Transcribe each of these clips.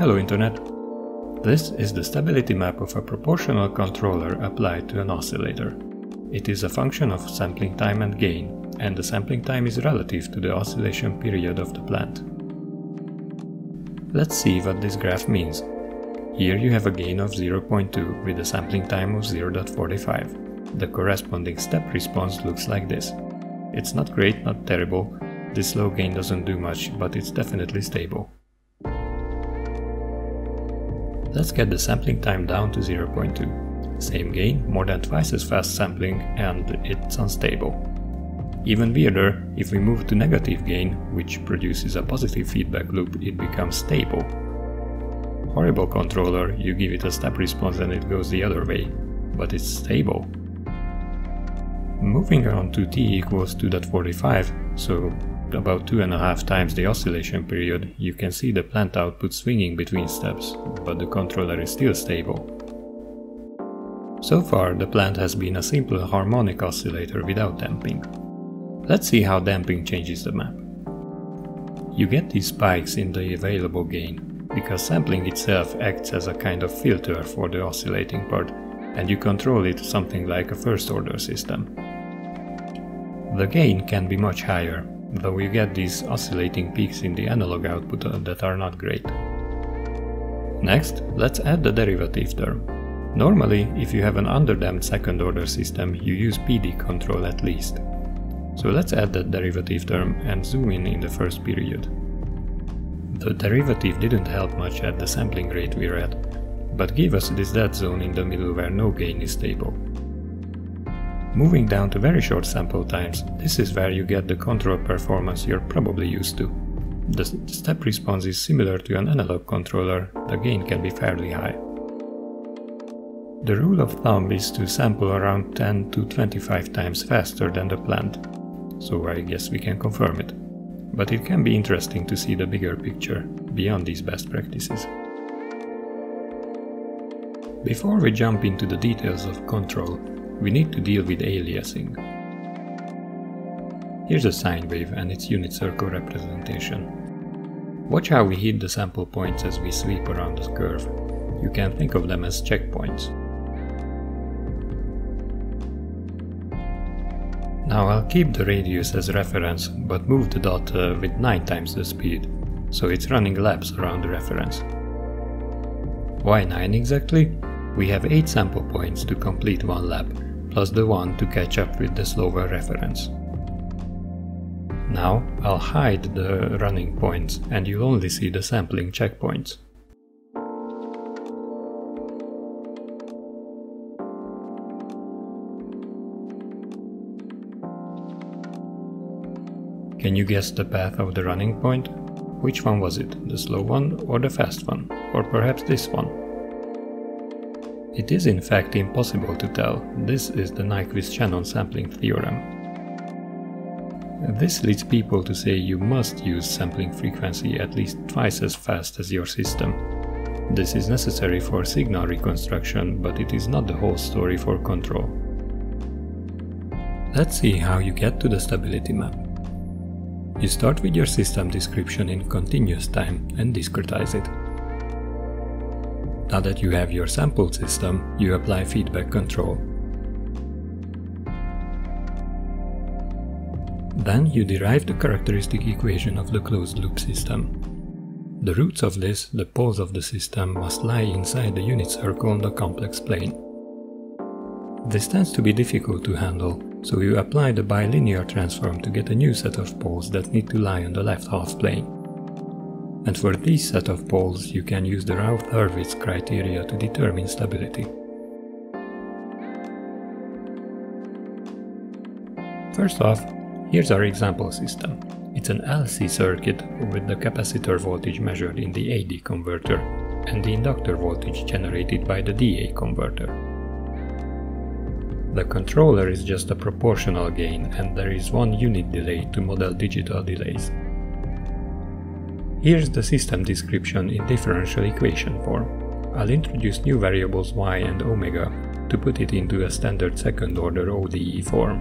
Hello Internet! This is the stability map of a proportional controller applied to an oscillator. It is a function of sampling time and gain, and the sampling time is relative to the oscillation period of the plant. Let's see what this graph means. Here you have a gain of 0.2 with a sampling time of 0.45. The corresponding step response looks like this. It's not great, not terrible, this low gain doesn't do much, but it's definitely stable. Let's get the sampling time down to 0.2. Same gain, more than twice as fast sampling, and it's unstable. Even weirder, if we move to negative gain, which produces a positive feedback loop, it becomes stable. Horrible controller, you give it a step response and it goes the other way, but it's stable. Moving on to t equals 2.45, so about two and a half times the oscillation period, you can see the plant output swinging between steps, but the controller is still stable. So far, the plant has been a simple harmonic oscillator without damping. Let's see how damping changes the map. You get these spikes in the available gain, because sampling itself acts as a kind of filter for the oscillating part, and you control it something like a first order system. The gain can be much higher, though you get these oscillating peaks in the analog output uh, that are not great. Next, let's add the derivative term. Normally, if you have an underdamped second order system, you use PD control at least. So let's add that derivative term and zoom in in the first period. The derivative didn't help much at the sampling rate we're at, but gave us this dead zone in the middle where no gain is stable. Moving down to very short sample times, this is where you get the control performance you're probably used to. The step response is similar to an analog controller, the gain can be fairly high. The rule of thumb is to sample around 10 to 25 times faster than the plant, so I guess we can confirm it. But it can be interesting to see the bigger picture, beyond these best practices. Before we jump into the details of control, we need to deal with aliasing. Here's a sine wave and its unit circle representation. Watch how we hit the sample points as we sweep around the curve. You can think of them as checkpoints. Now I'll keep the radius as reference, but move the dot uh, with 9 times the speed, so it's running laps around the reference. Why 9 exactly? We have 8 sample points to complete one lap, plus the one to catch up with the slower reference. Now I'll hide the running points and you'll only see the sampling checkpoints. Can you guess the path of the running point? Which one was it, the slow one or the fast one? Or perhaps this one? It is in fact impossible to tell, this is the Nyquist-Shannon sampling theorem. This leads people to say you must use sampling frequency at least twice as fast as your system. This is necessary for signal reconstruction, but it is not the whole story for control. Let's see how you get to the stability map. You start with your system description in continuous time and discretize it. Now that you have your sample system, you apply feedback control. Then you derive the characteristic equation of the closed loop system. The roots of this, the poles of the system, must lie inside the unit circle on the complex plane. This tends to be difficult to handle, so you apply the bilinear transform to get a new set of poles that need to lie on the left half plane. And for this set of poles, you can use the Routh-Hurwitz criteria to determine stability. First off, here's our example system. It's an LC circuit with the capacitor voltage measured in the AD converter and the inductor voltage generated by the DA converter. The controller is just a proportional gain and there is one unit delay to model digital delays. Here's the system description in differential equation form. I'll introduce new variables y and omega to put it into a standard second order ODE form,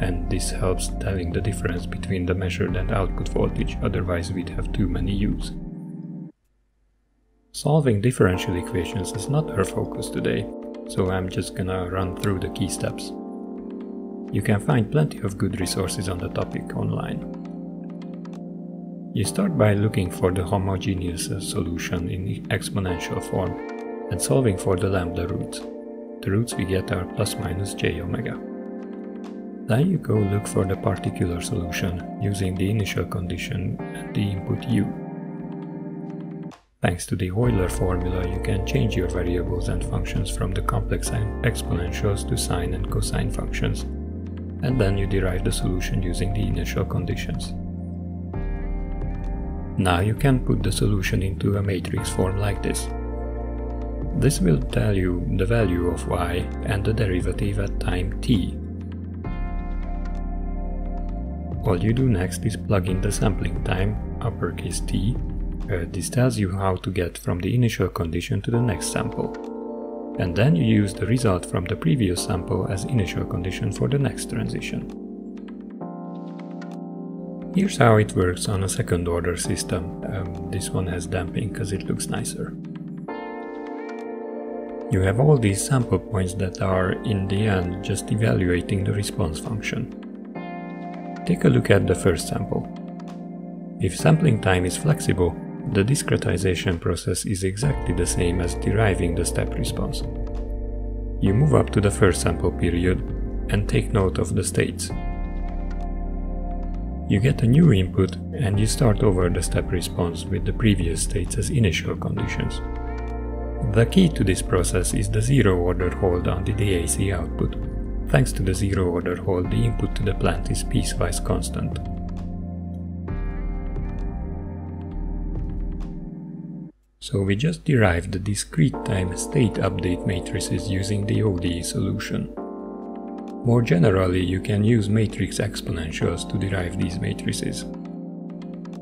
and this helps telling the difference between the measured and output voltage, otherwise we'd have too many u's. Solving differential equations is not our focus today, so I'm just gonna run through the key steps. You can find plenty of good resources on the topic online. You start by looking for the homogeneous solution in exponential form and solving for the lambda roots. The roots we get are plus minus j omega. Then you go look for the particular solution using the initial condition and the input u. Thanks to the Euler formula, you can change your variables and functions from the complex exponentials to sine and cosine functions, and then you derive the solution using the initial conditions. Now you can put the solution into a matrix form like this. This will tell you the value of y and the derivative at time t. All you do next is plug in the sampling time, uppercase t. Uh, this tells you how to get from the initial condition to the next sample. And then you use the result from the previous sample as initial condition for the next transition. Here's how it works on a second order system. Um, this one has damping because it looks nicer. You have all these sample points that are, in the end, just evaluating the response function. Take a look at the first sample. If sampling time is flexible, the discretization process is exactly the same as deriving the step response. You move up to the first sample period and take note of the states. You get a new input and you start over the step response with the previous states as initial conditions. The key to this process is the zero-order hold on the DAC output. Thanks to the zero-order hold, the input to the plant is piecewise constant. So we just derived the discrete time state update matrices using the ODE solution. More generally, you can use matrix exponentials to derive these matrices.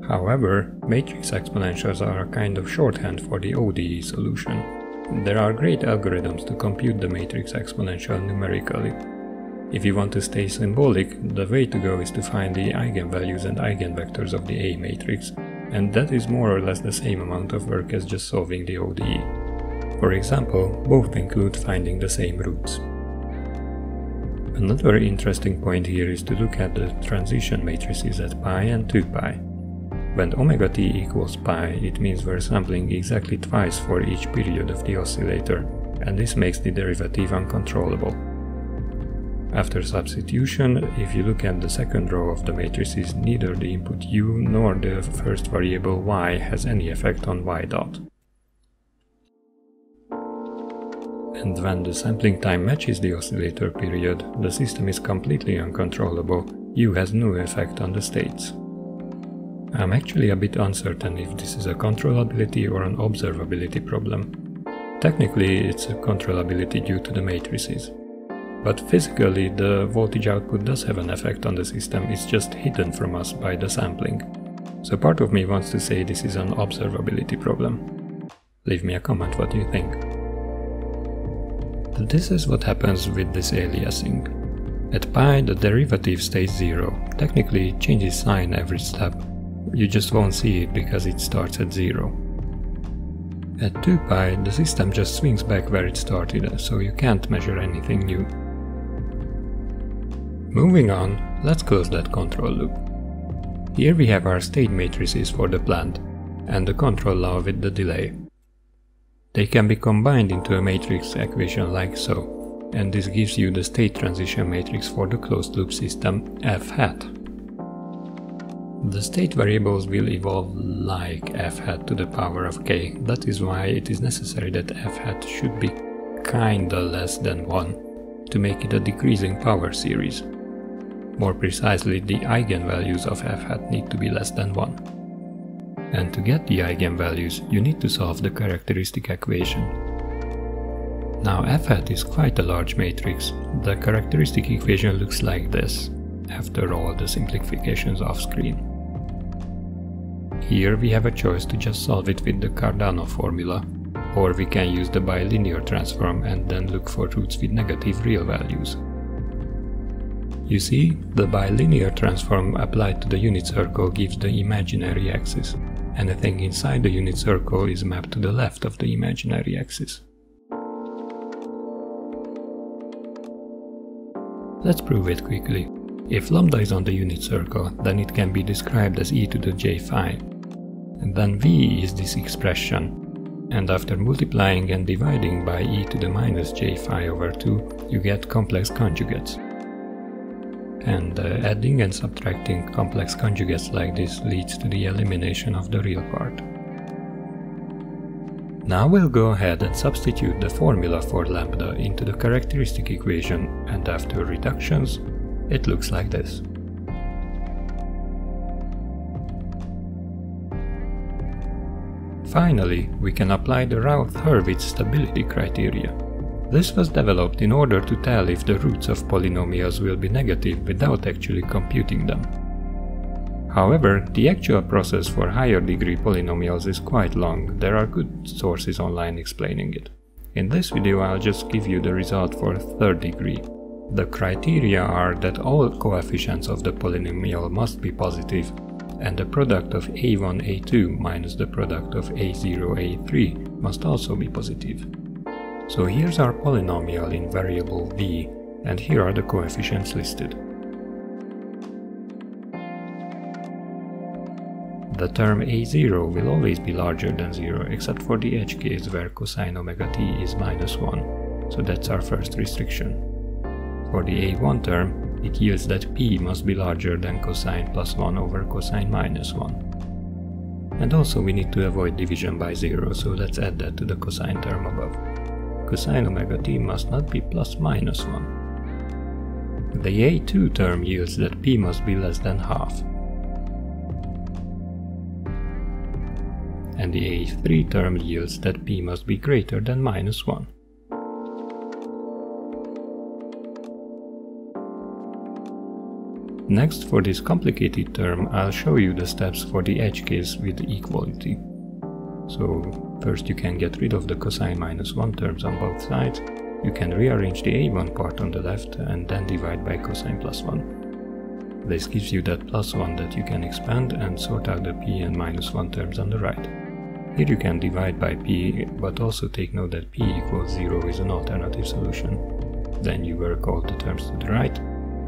However, matrix exponentials are a kind of shorthand for the ODE solution. There are great algorithms to compute the matrix exponential numerically. If you want to stay symbolic, the way to go is to find the eigenvalues and eigenvectors of the A matrix, and that is more or less the same amount of work as just solving the ODE. For example, both include finding the same roots. Another interesting point here is to look at the transition matrices at pi and 2 pi. When omega t equals pi, it means we're sampling exactly twice for each period of the oscillator, and this makes the derivative uncontrollable. After substitution, if you look at the second row of the matrices, neither the input u nor the first variable y has any effect on y dot. And when the sampling time matches the oscillator period, the system is completely uncontrollable, u has no effect on the states. I'm actually a bit uncertain if this is a controllability or an observability problem. Technically, it's a controllability due to the matrices. But physically, the voltage output does have an effect on the system, it's just hidden from us by the sampling. So part of me wants to say this is an observability problem. Leave me a comment what you think. This is what happens with this aliasing. At pi, the derivative stays zero, technically changes sign every step, you just won't see it because it starts at 0. At 2pi, the system just swings back where it started, so you can't measure anything new. Moving on, let's close that control loop. Here we have our state matrices for the plant, and the control law with the delay. They can be combined into a matrix equation like so, and this gives you the state transition matrix for the closed loop system f hat. The state variables will evolve like f hat to the power of k. That is why it is necessary that f hat should be kinda less than 1 to make it a decreasing power series. More precisely, the eigenvalues of f hat need to be less than 1. And to get the eigenvalues, you need to solve the characteristic equation. Now f hat is quite a large matrix. The characteristic equation looks like this after all the simplifications off screen. Here we have a choice to just solve it with the Cardano formula, or we can use the bilinear transform and then look for roots with negative real values. You see, the bilinear transform applied to the unit circle gives the imaginary axis, Anything inside the unit circle is mapped to the left of the imaginary axis. Let's prove it quickly. If lambda is on the unit circle, then it can be described as e to the j phi. And then v is this expression. And after multiplying and dividing by e to the minus j phi over 2, you get complex conjugates. And uh, adding and subtracting complex conjugates like this leads to the elimination of the real part. Now we'll go ahead and substitute the formula for lambda into the characteristic equation and after reductions it looks like this. Finally, we can apply the Routh-Hurwitz stability criteria. This was developed in order to tell if the roots of polynomials will be negative without actually computing them. However, the actual process for higher degree polynomials is quite long, there are good sources online explaining it. In this video I'll just give you the result for third degree, the criteria are that all coefficients of the polynomial must be positive and the product of a1, a2 minus the product of a0, a3 must also be positive. So here's our polynomial in variable v, and here are the coefficients listed. The term a0 will always be larger than 0 except for the edge case where cosine omega t is minus 1, so that's our first restriction. For the a1 term, it yields that p must be larger than cosine plus 1 over cosine minus 1. And also we need to avoid division by 0, so let's add that to the cosine term above. Cosine omega t must not be plus minus 1. The a2 term yields that p must be less than half. And the a3 term yields that p must be greater than minus 1. Next, for this complicated term, I'll show you the steps for the edge case with equality. So, first you can get rid of the cosine minus 1 terms on both sides, you can rearrange the a1 part on the left and then divide by cosine plus 1. This gives you that plus 1 that you can expand and sort out the p and minus 1 terms on the right. Here you can divide by p, but also take note that p equals 0 is an alternative solution. Then you work all the terms to the right,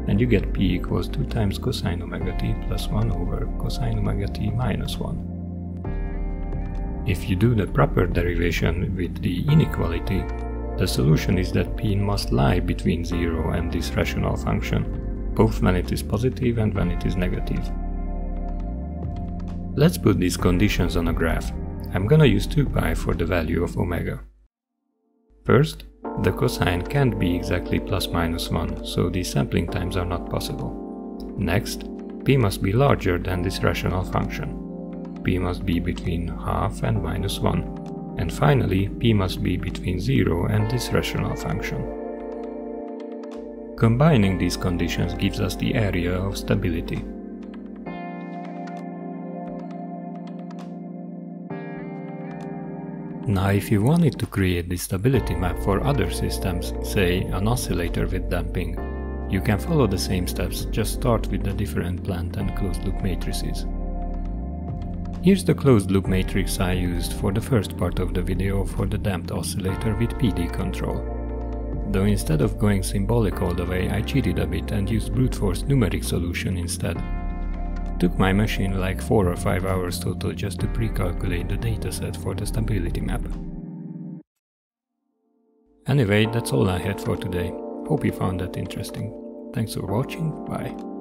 and you get p equals 2 times cosine omega t plus 1 over cosine omega t minus 1. If you do the proper derivation with the inequality, the solution is that p must lie between 0 and this rational function, both when it is positive and when it is negative. Let's put these conditions on a graph. I'm gonna use 2 pi for the value of omega. First, the cosine can't be exactly plus minus 1, so the sampling times are not possible. Next, p must be larger than this rational function. P must be between half and minus 1. And finally, p must be between 0 and this rational function. Combining these conditions gives us the area of stability. Now if you wanted to create the stability map for other systems, say an oscillator with damping, you can follow the same steps, just start with the different plant and closed loop matrices. Here's the closed loop matrix I used for the first part of the video for the damped oscillator with PD control. Though instead of going symbolic all the way, I cheated a bit and used brute force numeric solution instead. Took my machine like 4 or 5 hours total just to pre-calculate the dataset for the stability map. Anyway, that's all I had for today. Hope you found that interesting. Thanks for watching, bye.